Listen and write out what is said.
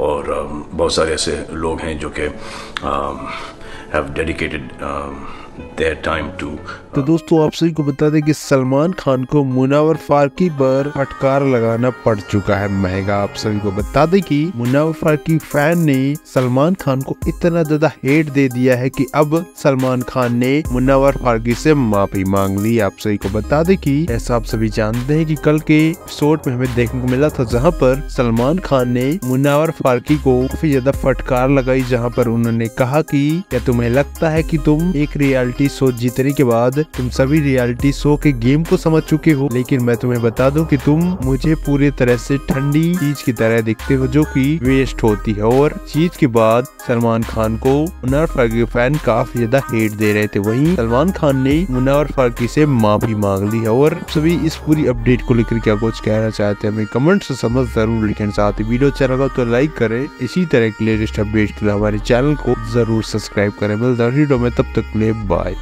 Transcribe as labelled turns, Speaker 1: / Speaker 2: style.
Speaker 1: और um, बहुत सारे ऐसे लोग हैं जो कि have dedicated their time to
Speaker 2: तो दोस्तों आप सभी को बता दें कि सलमान खान को मुनावर फारकी पर फटकार लगाना पड़ चुका है महँगा। आप सभी को बता दें कि मुनावर फारकी फ़ैन ने सलमान खान को इतना ज़्यादा हेट दे दिया है कि अब सलमान खान ने मुनावर फारकी से माफ़ी मांग ली। आप सभी को बता दें कि ऐसा आप सभी जानते हैं कि कल के एपिसोड में हमें देखने को मिला था जहाँ पर सलमान खान ने मुनावर फारकी को काफ़ी ज़्यादा फटकार लगाई जहाँ पर उन्होंने कहा कि क्या तुम्हें लगता है कि तुम एक रियलिटी शो जीतने के बाद तुम सभी रियलिटी शो के गेम को समझ चुके हो, लेकिन मैं तुम्हें बता दूँ कि तुम मुझे पूरी तरह से ठंडी चीज़ की तरह दिखते हो, जो कि वेस्ट होती है। और चीज़ के बाद सलमान खान को मुनार फारकी फ़ैन काफ़ी ज़्यादा हेट दे रहे थे। वहीं सलमान खान ने मुनार फारकी से माफ़ी मांग ली है। और सभी इस पूरी अपडेट को लेकर क्या कुछ कहना चाहते हैं, हमें कमेंट से समझ ज़रूर लिखना चाहते हैं वीडियो अच्छा लगा तो लाइक करें। इसी तरह के लेटेस्ट अपडेट के लिए हमारे चैनल को ज़रूर सब्सक्राइब करें। मिलता में, तब तक ले बाय